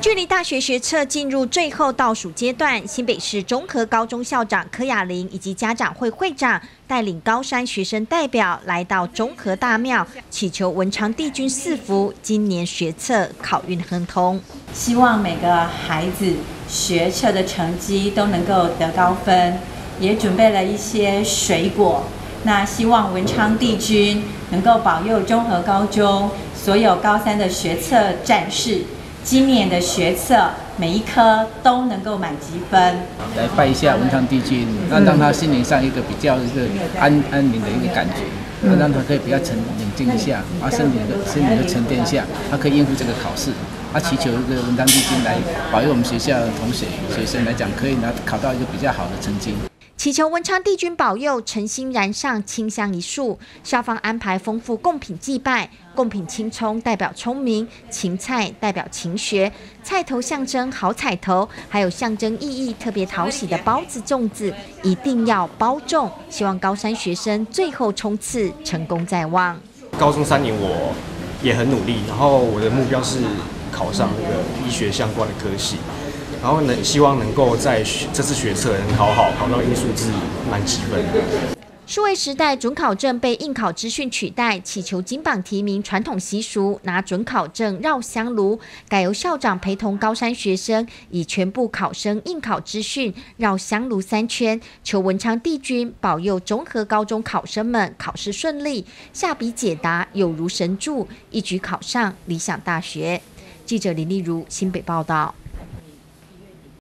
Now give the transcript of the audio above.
距离大学学测进入最后倒数阶段，新北市中和高中校长柯雅玲以及家长会会长带领高山学生代表来到中和大庙，祈求文昌帝君赐福，今年学测考运亨通。希望每个孩子学测的成绩都能够得高分，也准备了一些水果。那希望文昌帝君能够保佑中和高中所有高三的学测战士。今年的学测每一科都能够满积分，来拜一下文昌帝君，那让他心灵上一个比较一个安安宁的一个感觉，那让他可以比较沉冷静一下，啊身体的身体的沉淀一下，他可以应付这个考试，他祈求一个文昌帝君来保佑我们学校的同学学生来讲，可以拿考到一个比较好的成绩。祈求文昌帝君保佑，诚心燃上清香一束。校方安排丰富贡品祭拜，贡品青葱代表聪明，芹菜代表勤学，菜头象征好彩头，还有象征意义特别讨喜的包子、粽子，一定要包中。希望高三学生最后冲刺成功在望。高中三年我也很努力，然后我的目标是考上那个医学相关的科系。然后能希望能够在这次学测能考好，考到英数字满几分。数位时代准考证被应考资讯取代，祈求金榜题名传统习俗，拿准考证绕香炉，改由校长陪同高三学生，以全部考生应考资讯绕香炉三圈，求文昌帝君保佑综合高中考生们考试顺利，下笔解答有如神助，一举考上理想大学。记者林丽如新北报道。